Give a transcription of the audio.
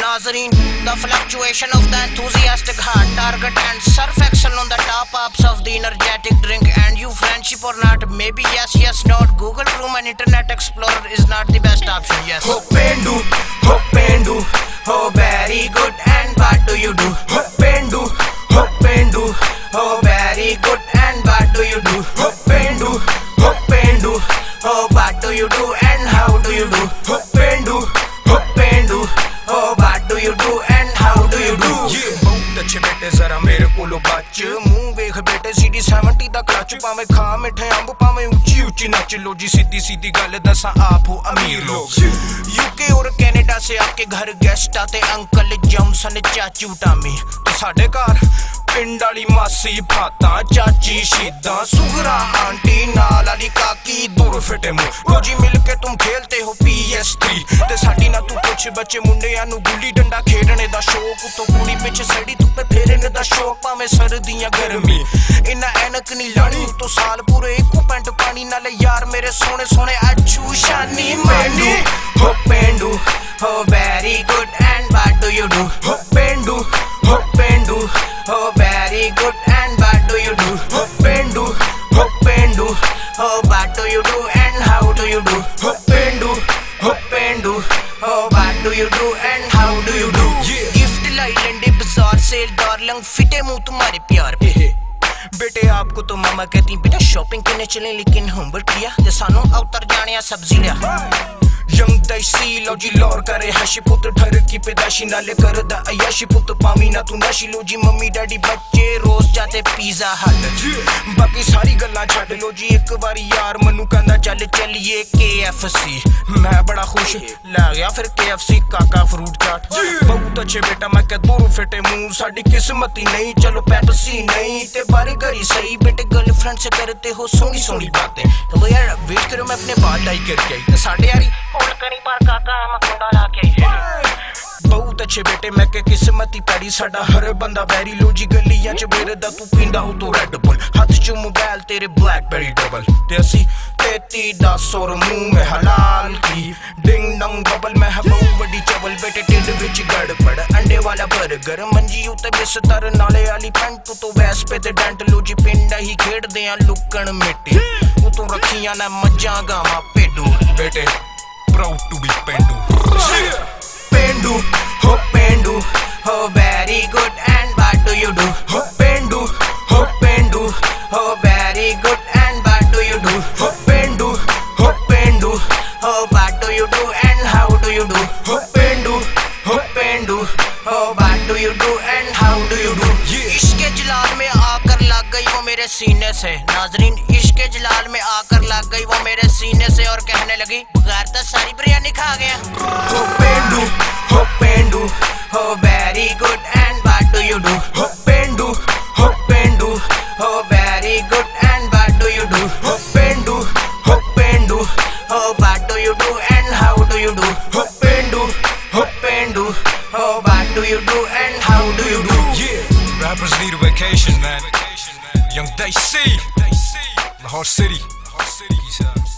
Nazarene, the fluctuation of the enthusiastic heart, target and surf excel on the top ups of the energetic drink. And you, friendship or not, maybe yes, yes, not. Google Chrome and Internet Explorer is not the best option, yes. Ho pendu, ho pendu, oh, very good. And what do you do? Ho pendu, ho pendu, oh, very good. And what do you do? Ho pendu, ho pendu, oh, what do you do? And how do you do? Ho pendu. ਕਰਾਂ ਮੇਰੇ ਕੋਲੋਂ ਬੱਚ ਮੂੰਹ ਵੇਖ ਬੇਟੇ ਸੀਡੀ 70 ਦਾ clutch ਪਾਵੇਂ ਖਾ ਮਿੱਠੇ ਅੰਬ ਪਾਵੇਂ ਉੱਚੀ ਉੱਚੀ ਨੱਚ ਲੋ ਜੀ ਸਿੱਧੀ ਸਿੱਧੀ ਗੱਲ ਦੱਸਾਂ ਆਪ ਹੋ ਅਮੀਰ ਲੋਕ ਯੂਕੇ ਔਰ ਕੈਨੇਡਾ ਸੇ ਆਪਕੇ ਘਰ ਗੈਸਟ ਆਤੇ ਅੰਕਲ ਜੌਨਸਨ ਚਾਚੂ ਟਾਮੀ ਤੇ ਸਾਡੇ ਘਰ ਪਿੰਡ ਵਾਲੀ ਮਾਸੀ ਭਾਤਾ ਚਾਚੀ ਸ਼ੀਦਾ ਸੁਗਰਾ ਆਂਟੀ ਨਾਲ ਵਾਲੀ ਕਾਕੀ ਦੂਰ ਫਿਟੇ ਮੂੰਹ ਰੋਜੀ ਮਿਲ ਕੇ ਤੁਮ ਖੇਲਤੇ ਹੋ ਪੀਐਸ3 ਤੇ ਸਾਡੀ ਨਾ ਤੂੰ ਪੁੱਛ ਬੱਚੇ ਮੁੰਡਿਆਂ ਨੂੰ ਗੁੱਲੀ ਡੰਡਾ ਖੇਡਣੇ ਦਾ ਸ਼ੌਕ ਉਤੋਂ ਕੁੜੀ ਵਿੱਚ ਸੜੀ ਫੇਰੇ ਨੇ ਦਾ ਸ਼ੌਕ ਭਾਵੇਂ ਸਰਦੀਆਂ ਗਰਮੀ ਇਨਾ ਐਨਕ ਨਹੀਂ ਲਾਣੀ ਤੂੰ ਸਾਲ ਪੂਰੇ ਇੱਕੋ ਪੈਂਟ ਪਾਣੀ ਨਾਲ ਯਾਰ ਮੇਰੇ ਸੋਹਣੇ ਸੋਹਣੇ ਅੱਛੂ ਸ਼ਾਨੀ ਮੈਨੂੰ ਹੋ ਪੈਂਡੂ ਹੋ very good and what do you do ਹੋ ਪੈਂਡੂ you do? Hop and do, hop and do. Oh, what do you do and how do you do? Yeah. Gift लाइलैंड बाजार सेल डार्लिंग फिटे मुंह तुम्हारे प्यार पे बेटे आपको तो मामा कहती बेटा शॉपिंग करने चले लेकिन होमवर्क किया जसानो अवतर जाने सब्जी लिया ਯੰਗ ਤੈਸੀ ਲੋ ਜੀ ਲੋਰ ਕਰੇ ਹਸ਼ੀ ਪੁੱਤ ਠਰ ਕੀ ਪੈਦਾਸ਼ੀ ਨਾਲ ਕਰਦਾ ਅਯਾਸ਼ੀ ਪੁੱਤ ਪਾਵੀ ਨਾ ਤੂੰ ਨਸ਼ੀ ਲੋ ਜੀ ਮੰਮੀ ਡੈਡੀ ਬੱਚੇ ਰੋਜ਼ ਜਾਤੇ ਪੀਜ਼ਾ ਹੱਟ ਬਾਕੀ ਸਾਰੀ ਗੱਲਾਂ ਛੱਡ ਲੋ ਜੀ ਇੱਕ ਵਾਰੀ ਯਾਰ ਮੈਨੂੰ ਕਹਿੰਦਾ ਚੱਲ ਚੱਲੀਏ KFC ਮੈਂ ਬੜਾ ਖੁਸ਼ ਲੱਗ ਗਿਆ ਫਿਰ KFC ਕਾਕਾ ਫਰੂਟ ਚਾਟ ਬਹੁਤ ਅੱਛੇ ਬੇਟਾ ਮੈਂ ਕਹ ਦੂਰ ਫਿੱਟੇ ਮੂੰਹ ਸਾਡੀ ਕਿਸਮਤ ਹੀ ਨਹੀਂ ਚਲੋ ਪੈਪਸੀ ਨਹੀਂ ਤੇ ਬਰਗਰ ਹੀ ਸਹੀ ਬਿਟ गर्लफ्रेंड ਕਰਤੇ ਹੋ हो ਸੋਹਣੀ सोनी बातें तो ਯਾਰ ਵੇਖ ਕਰੋ ਮੈਂ ਆਪਣੇ ਬਾਲ डाई ਕਰਕੇ ਆਈ ਤੇ ਸਾਡੇ ਯਾਰੀ ਫੋਨ ਕਰੀ ਪਰ ਕਾਕਾ ਮਕੁੰਡਾ ਲਾ ਕੇ ਬਹੁਤ ਅੱਛੇ ਬੇਟੇ ਮੈਂ ਕਿ ਕਿਸਮਤੀ ਪੈੜੀ ਸਾਡਾ ਹਰ ਬੰਦਾ ਵੈਰੀ ਲੋਜੀ ਗਲੀਆਂ ਚ ਮੇਰੇ ਦਾ ਤੂੰ ਪੀਂਦਾ ਹੋ ਤੋ ਰੈੱਡ ਬੁੱਲ ਹੱਥ ਚ ਮੋਬਾਈਲ ਤੇਰੇ ਬਲੈਕਬੈਰੀ ਡਬਲ ਤੇ ਅਸੀਂ ਤੇਤੀ ਦਾ ਸੋਰ ਮੂੰਹ ਮੈਂ ਹਲਾਲ ਕੀ ਡਿੰਗ ਡੰਗ ਡਬਲ ਮੈਂ ਹਬੂ ਵੱਡੀ ਚਵਲ ਬੇਟੇ ਟਿੱਡ ਵਿੱਚ ਗੜਬੜ ਅੰਡੇ ਵਾਲਾ ਬਰਗਰ ਮੰਜੀ ਉਤੇ ਬਿਸਤਰ ਨਾਲੇ ਵਾਲੀ ਪੈਂਟ ਤੋਂ ਵੈਸ ਪੇ ਤੇ ਡੈਂਟ ਲੋਜੀ ਪਿੰਡ ਹੀ ਖੇਡਦੇ ਆ ਲੁਕਣ ਮਿੱਟੀ ਉਤੋਂ ਰੱਖੀਆਂ ਨਾ ਮੱਜਾਂ ਗਾਵਾਂ ਪੇਡੂ ਬੇਟੇ proud to be Pendu. Pendu, oh Pendu, oh very good. And what do you do? Oh Pendu, oh Pendu, oh very good. And what do you do? Oh Pendu, oh Pendu, oh what do you do? And how do you do? Oh Pendu, oh Pendu, oh what do you do? And how do you do? Yeah. मेरे सीने से नाजरीन इश्क जलाल में आकर लग गई वो मेरे सीने से और कहने लगी बगैर तो सारी बिरयानी खा गया हो पेंडू हो पेंडू हो very good and what do you do हो पेंडू हो पेंडू हो very good and what do you do हो पेंडू हो पेंडू हो what do you do and how do you do हो पेंडू हो पेंडू हो what do you do Young The whole City. whole City.